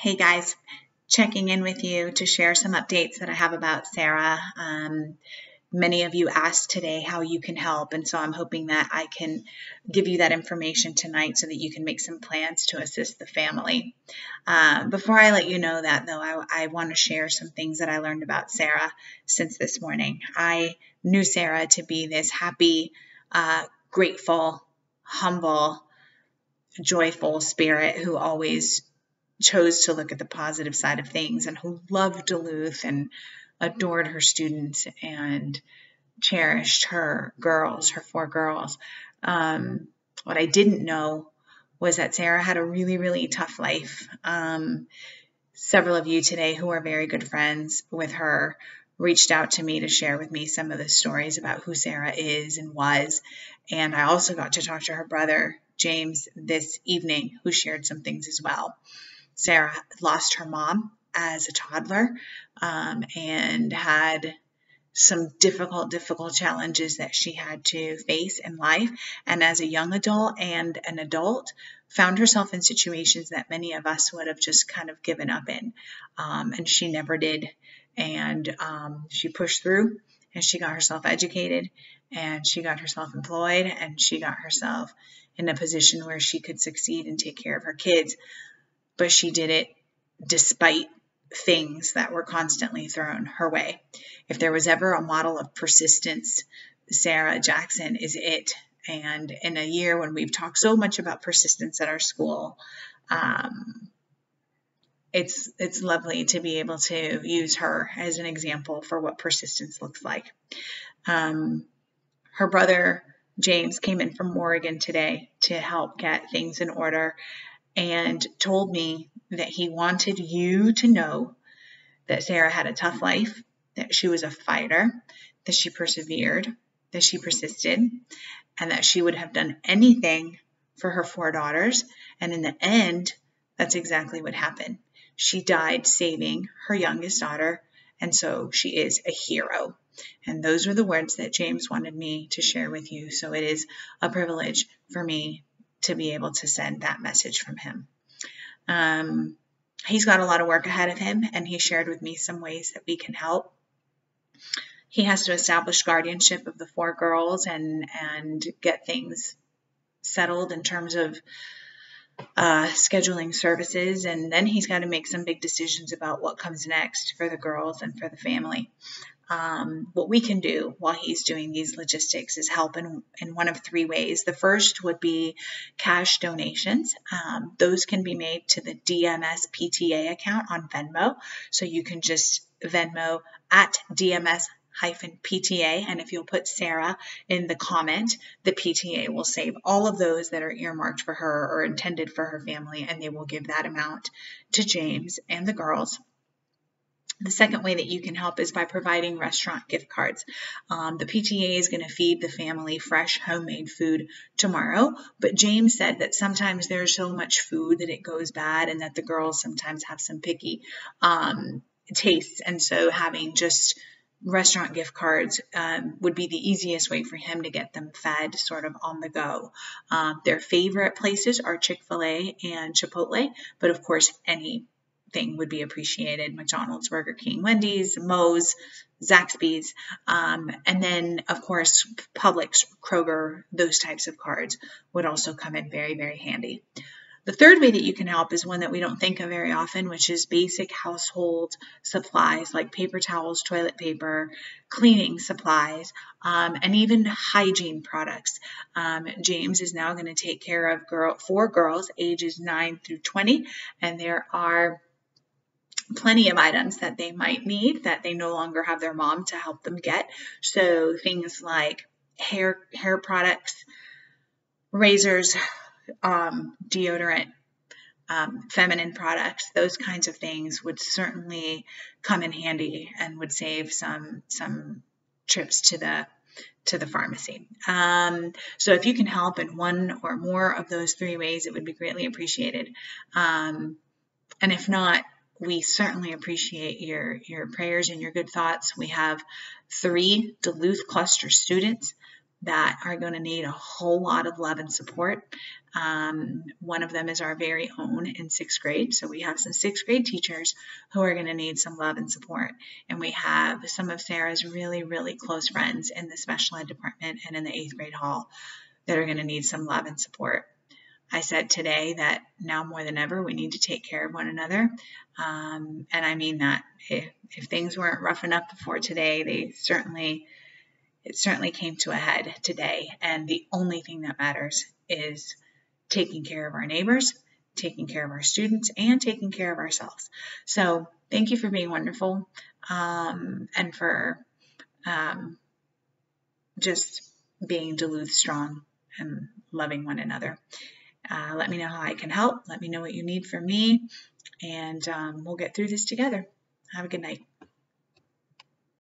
Hey guys, checking in with you to share some updates that I have about Sarah. Um, many of you asked today how you can help, and so I'm hoping that I can give you that information tonight so that you can make some plans to assist the family. Uh, before I let you know that, though, I, I want to share some things that I learned about Sarah since this morning. I knew Sarah to be this happy, uh, grateful, humble, joyful spirit who always chose to look at the positive side of things and who loved Duluth and adored her students and cherished her girls, her four girls. Um, what I didn't know was that Sarah had a really, really tough life. Um, several of you today who are very good friends with her reached out to me to share with me some of the stories about who Sarah is and was. And I also got to talk to her brother, James, this evening, who shared some things as well. Sarah lost her mom as a toddler um, and had some difficult, difficult challenges that she had to face in life. And as a young adult and an adult, found herself in situations that many of us would have just kind of given up in. Um, and she never did. And um, she pushed through and she got herself educated and she got herself employed and she got herself in a position where she could succeed and take care of her kids but she did it despite things that were constantly thrown her way. If there was ever a model of persistence, Sarah Jackson is it. And in a year when we've talked so much about persistence at our school, um, it's it's lovely to be able to use her as an example for what persistence looks like. Um, her brother James came in from Oregon today to help get things in order and told me that he wanted you to know that Sarah had a tough life, that she was a fighter, that she persevered, that she persisted, and that she would have done anything for her four daughters. And in the end, that's exactly what happened. She died saving her youngest daughter, and so she is a hero. And those were the words that James wanted me to share with you. So it is a privilege for me to be able to send that message from him. Um, he's got a lot of work ahead of him, and he shared with me some ways that we can help. He has to establish guardianship of the four girls and and get things settled in terms of uh, scheduling services, and then he's got to make some big decisions about what comes next for the girls and for the family um, what we can do while he's doing these logistics is help in, in one of three ways. The first would be cash donations. Um, those can be made to the DMS PTA account on Venmo. So you can just Venmo at DMS hyphen PTA. And if you'll put Sarah in the comment, the PTA will save all of those that are earmarked for her or intended for her family, and they will give that amount to James and the girls. The second way that you can help is by providing restaurant gift cards. Um, the PTA is going to feed the family fresh homemade food tomorrow, but James said that sometimes there's so much food that it goes bad and that the girls sometimes have some picky um, tastes. And so having just restaurant gift cards um, would be the easiest way for him to get them fed sort of on the go. Um, their favorite places are Chick fil A and Chipotle, but of course, any thing would be appreciated McDonald's, Burger King, Wendy's, Moe's, Zaxby's, um, and then, of course, Publix, Kroger, those types of cards would also come in very, very handy. The third way that you can help is one that we don't think of very often, which is basic household supplies like paper towels, toilet paper, cleaning supplies, um, and even hygiene products. Um, James is now going to take care of girl, four girls ages 9 through 20, and there are plenty of items that they might need that they no longer have their mom to help them get. So things like hair hair products, razors, um, deodorant, um, feminine products, those kinds of things would certainly come in handy and would save some some trips to the to the pharmacy. Um, so if you can help in one or more of those three ways, it would be greatly appreciated. Um, and if not, we certainly appreciate your, your prayers and your good thoughts. We have three Duluth cluster students that are going to need a whole lot of love and support. Um, one of them is our very own in sixth grade. So we have some sixth grade teachers who are going to need some love and support. And we have some of Sarah's really, really close friends in the special ed department and in the eighth grade hall that are going to need some love and support. I said today that now more than ever, we need to take care of one another. Um, and I mean that if, if things weren't rough enough before today, they certainly it certainly came to a head today. And the only thing that matters is taking care of our neighbors, taking care of our students, and taking care of ourselves. So thank you for being wonderful um, and for um, just being Duluth strong and loving one another. Uh, let me know how I can help. Let me know what you need from me, and um, we'll get through this together. Have a good night.